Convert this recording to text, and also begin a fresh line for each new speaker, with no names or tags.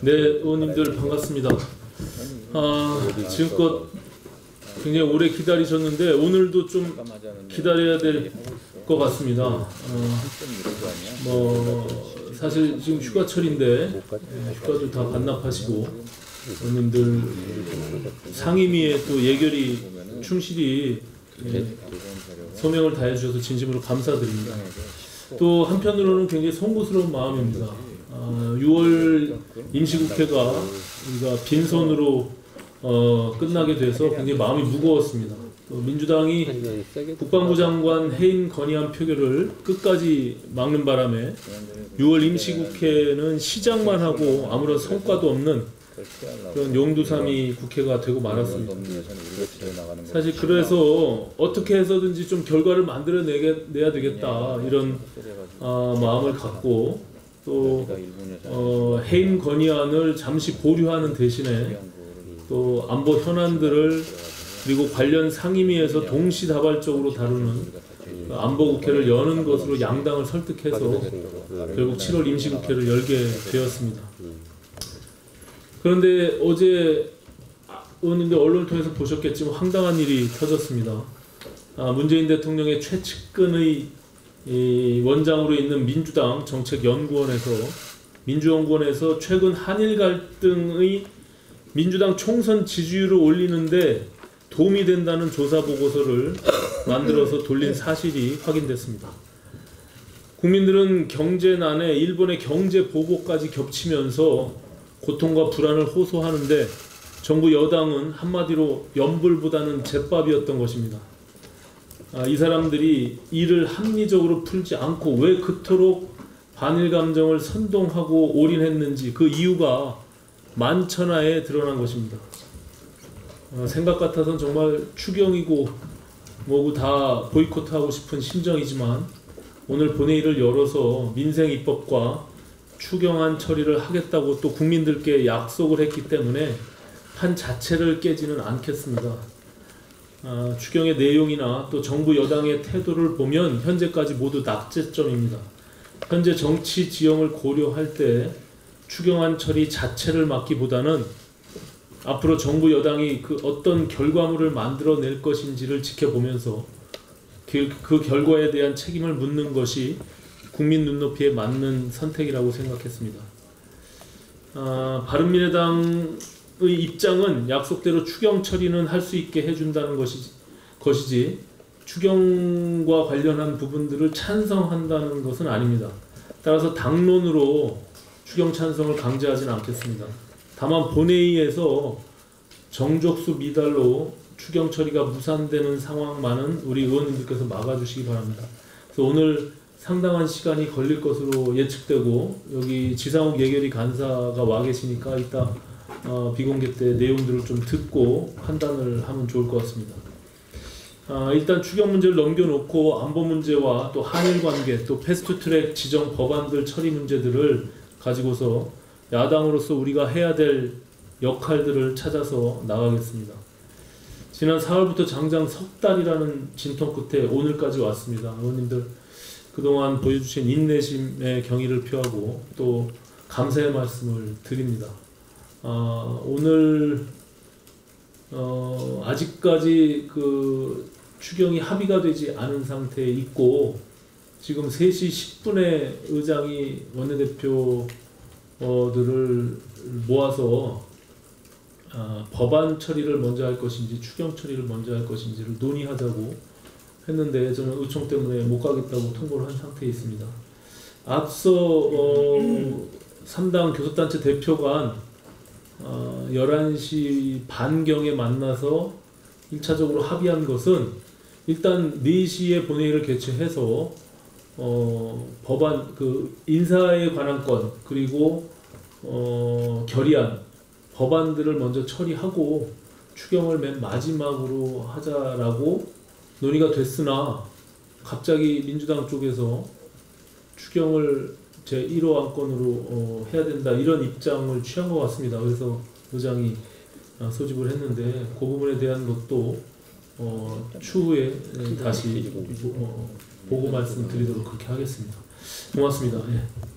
네, 의원님들 반갑습니다. 아, 지금껏 굉장히 오래 기다리셨는데 오늘도 좀 기다려야 될 것 같습니다. 어, 뭐 사실 지금 휴가철인데 예, 휴가도 다 반납하시고 의원님들 상임위에 또 예결이 충실히 예, 소명을 다해 주셔서 진심으로 감사드립니다. 또 한편으로는 굉장히 송구스러운 마음입니다. 아, 6월 임시국회가 우리가 빈손으로 어, 끝나게 돼서 굉장히 마음이 무거웠습니다. 또 민주당이 국방부 장관 해임 건의안 표결을 끝까지 막는 바람에 6월 임시국회는 시작만 하고 아무런 성과도 없는 그런 용두삼이 국회가 되고 말았습니다. 사실 그래서 어떻게 해서든지 좀 결과를 만들어내야 되겠다. 이런 아, 마음을 갖고 또 어, 해임 건의안을 잠시 보류하는 대신에 또 안보 현안들을 그리고 관련 상임위에서 동시다발적으로 다루는 안보 국회를 여는 것으로 양당을 설득해서 결국 7월 임시국회를 열게 되었습니다. 그런데 어제 의원님들 언론을 통해서 보셨겠지만 황당한 일이 터졌습니다. 아, 문재인 대통령의 최측근의 이 원장으로 있는 민주당 정책연구원에서 민주연구원에서 최근 한일 갈등의 민주당 총선 지지율을 올리는데 도움이 된다는 조사 보고서를 만들어서 돌린 사실이 확인됐습니다. 국민들은 경제난에 일본의 경제 보복까지 겹치면서 고통과 불안을 호소하는데 정부 여당은 한마디로 연불보다는 제밥이었던 것입니다. 아, 이 사람들이 일을 합리적으로 풀지 않고 왜 그토록 반일 감정을 선동하고 올인했는지 그 이유가 만천하에 드러난 것입니다. 어, 생각 같아서는 정말 추경이고 뭐고 다 보이콧하고 싶은 심정이지만 오늘 본회의를 열어서 민생 입법과 추경안 처리를 하겠다고 또 국민들께 약속을 했기 때문에 판 자체를 깨지는 않겠습니다. 아, 추경의 내용이나 또 정부 여당의 태도를 보면 현재까지 모두 낙제점입니다. 현재 정치 지형을 고려할 때 추경안 처리 자체를 막기보다는 앞으로 정부 여당이 그 어떤 결과물을 만들어낼 것인지를 지켜보면서 그, 그 결과에 대한 책임을 묻는 것이 국민 눈높이에 맞는 선택이라고 생각했습니다. 아, 바른미래당의 입장은 약속대로 추경 처리는 할 수 있게 해준다는 것이, 것이지 추경과 관련한 부분들을 찬성한다는 것은 아닙니다. 따라서 당론으로 추경 찬성을 강제하지는 않겠습니다. 다만 본회의에서 정족수 미달로 추경 처리가 무산되는 상황만은 우리 의원님들께서 막아주시기 바랍니다. 그래서 오늘 상당한 시간이 걸릴 것으로 예측되고 여기 지상욱 예결위 간사가 와 계시니까 이따 어, 비공개 때 내용들을 좀 듣고 판단을 하면 좋을 것 같습니다. 아, 일단 추경 문제를 넘겨놓고 안보 문제와 또 한일 관계 또 패스트트랙 지정 법안들 처리 문제들을 가지고서 야당으로서 우리가 해야 될 역할들을 찾아서 나가겠습니다. 지난 4월부터 장장 석 달이라는 진통 끝에 오늘까지 왔습니다. 의원님들 그동안 보여주신 인내심의 경의를 표하고 또 감사의 말씀을 드립니다. 아, 오늘 어, 아직까지 그 추경이 합의가 되지 않은 상태에 있고 지금 3시 10분에 의장이 원내대표들을 모아서 아, 법안 처리를 먼저 할 것인지 추경 처리를 먼저 할 것인지를 논의하자고 했는데 저는 의총 때문에 못 가겠다고 통보를 한 상태에 있습니다. 앞서 어, 3당 교섭단체 대표 간 어, 11시 반경에 만나서 1차적으로 합의한 것은 일단 4시에 본회의를 개최해서 어, 법안 그 인사에 관한 건 그리고 어, 결의안 법안들을 먼저 처리하고 추경을 맨 마지막으로 하자라고 논의가 됐으나 갑자기 민주당 쪽에서 추경을 제 1호 안건으로 어, 해야 된다 이런 입장을 취한 것 같습니다. 그래서 의장이 어, 소집을 했는데 그 부분에 대한 것도 어, 추후에 에, 다시 어, 보고 말씀드리도록 그렇게 하겠습니다. 고맙습니다. 예.